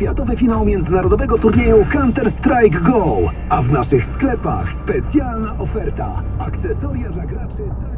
Światowy finał międzynarodowego turnieju Counter-Strike GO. A w naszych sklepach specjalna oferta. Akcesoria dla graczy...